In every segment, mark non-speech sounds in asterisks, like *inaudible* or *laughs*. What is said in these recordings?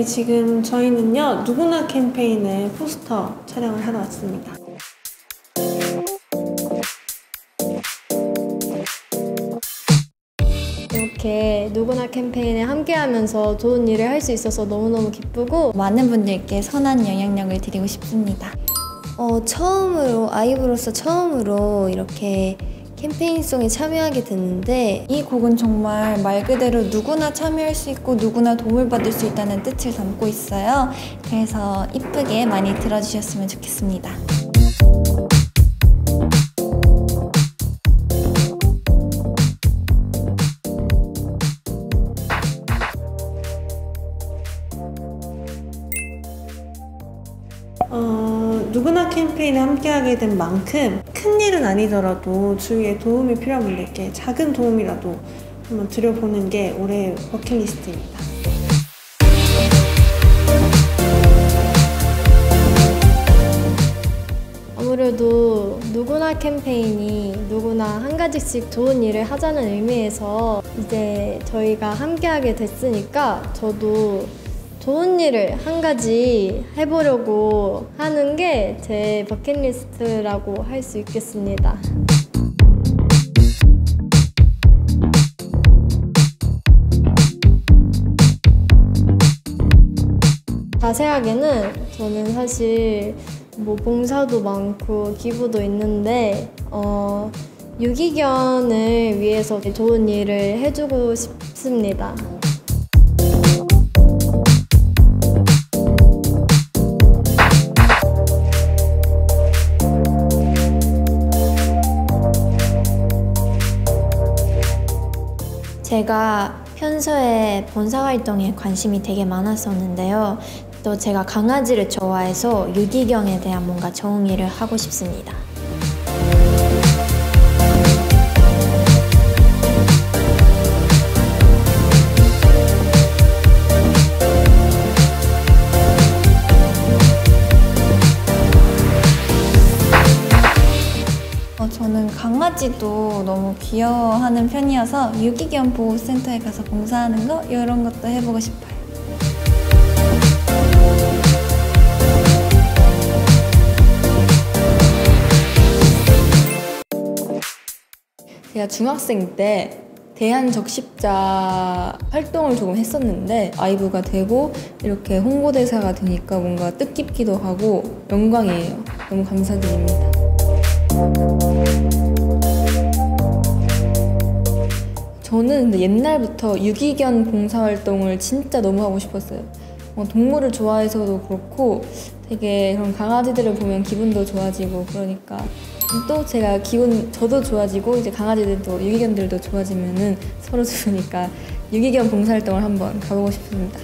네, 지금 저희는요, 누구나 캠페인의 포스터 촬영을 하러 왔습니다. 이렇게 누구나 캠페인에 함께하면서 좋은 일을 할 수 있어서 너무너무 기쁘고 많은 분들께 선한 영향력을 드리고 싶습니다. 어, 처음으로 아이브로서 처음으로 이렇게 캠페인송에 참여하게 됐는데 이 곡은 정말 말 그대로 누구나 참여할 수 있고 누구나 도움을 받을 수 있다는 뜻을 담고 있어요. 그래서 이쁘게 많이 들어주셨으면 좋겠습니다. 어, 누구나 캠페인에 함께하게 된 만큼 큰 일은 아니더라도 주위에 도움이 필요한 분들께 작은 도움이라도 한번 드려보는 게 올해의 버킷리스트입니다. 아무래도 누구나 캠페인이 누구나 한 가지씩 좋은 일을 하자는 의미에서 이제 저희가 함께하게 됐으니까 저도 좋은 일을 한 가지 해보려고 하는 게 제 버킷리스트라고 할 수 있겠습니다. 자세하게는 저는 사실 뭐 봉사도 많고 기부도 있는데 어, 유기견을 위해서 좋은 일을 해주고 싶습니다. 제가 평소에 봉사 활동에 관심이 되게 많았었는데요. 또 제가 강아지를 좋아해서 유기견에 대한 뭔가 좋은 일을 하고 싶습니다. 저는 강아지도 너무 귀여워하는 편이어서 유기견 보호센터에 가서 봉사하는 거 이런 것도 해보고 싶어요. 제가 중학생 때 대한적십자 활동을 조금 했었는데 아이브가 되고 이렇게 홍보대사가 되니까 뭔가 뜻깊기도 하고 영광이에요. 너무 감사드립니다. 저는 옛날부터 유기견 봉사활동을 진짜 너무 하고 싶었어요. 어, 동물을 좋아해서도 그렇고 되게 그런 강아지들을 보면 기분도 좋아지고 그러니까 또 제가 기분 저도 좋아지고 이제 강아지들도 유기견들도 좋아지면은 서로 *laughs* 좋으니까 유기견 봉사활동을 한번 가보고 싶습니다.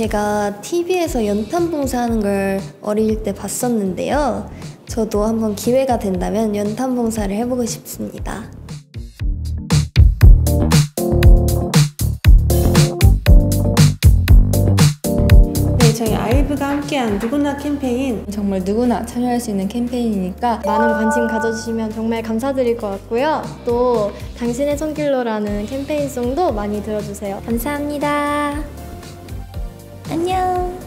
제가 TV에서 연탄 봉사하는 걸 어릴 때 봤었는데요. 저도 한번 기회가 된다면 연탄 봉사를 해보고 싶습니다. 네, 저희 아이브가 함께한 누구나 캠페인 정말 누구나 참여할 수 있는 캠페인이니까 많은 관심 가져주시면 정말 감사드릴 것 같고요. 또 당신의 손길로라는 캠페인송도 많이 들어주세요. 감사합니다. 안녕.